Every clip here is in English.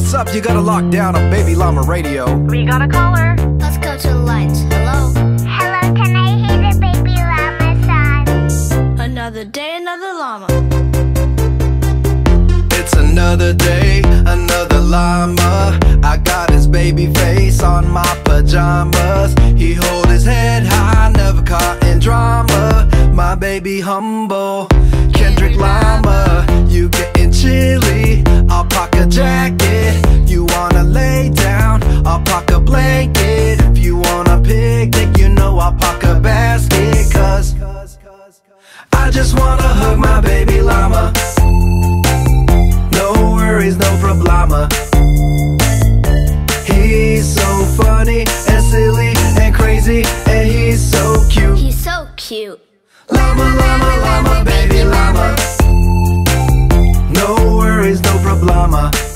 what's up? You got a lockdown on Baby Llama Radio. We got a caller. Let's go to the lines. Hello. Hello, can I hear the baby llama song? Another day, another llama. It's another day, another llama. I got his baby face on my pajamas. He hold his head high, never caught in drama. My baby humble, Kendrick Llama. You getting picnic, you know I'll pack a basket. Cause I just wanna hug my baby llama. No worries, no problema. He's so funny and silly and crazy, and he's so cute. He's so cute. Llama, llama, llama, baby llama. No worries, no problema.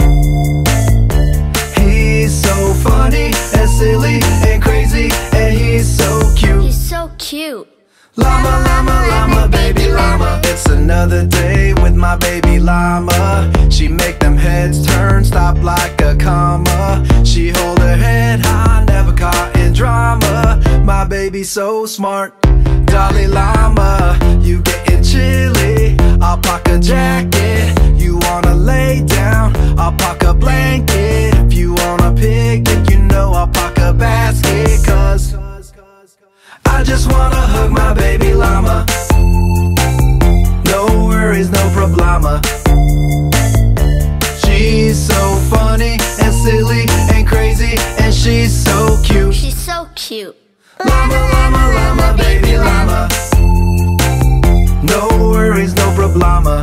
Cute. Llama, llama, llama, baby llama. It's another day with my baby llama. She make them heads turn, stop like a comma. She hold her head high, never caught in drama. My baby so smart, Dalai Lama. You getting chilly? Cute. Llama, llama, llama, baby llama. No worries, no problema.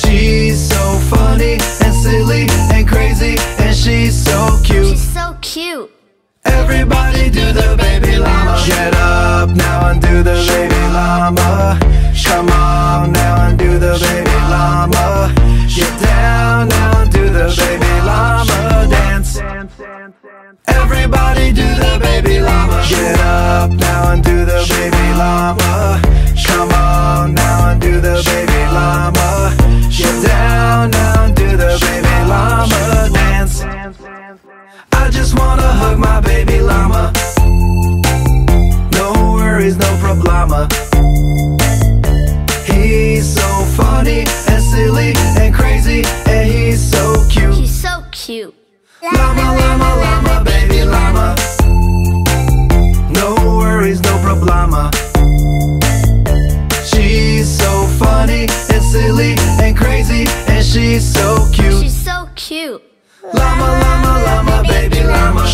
She's so funny and silly and crazy, and she's so cute. She's so cute. Everybody do the baby llama. Get up now and do the baby Llama, llama, llama, baby llama. No worries, no problema. She's so funny and silly and crazy And she's so cute. She's so cute. Llama, llama, llama, baby llama.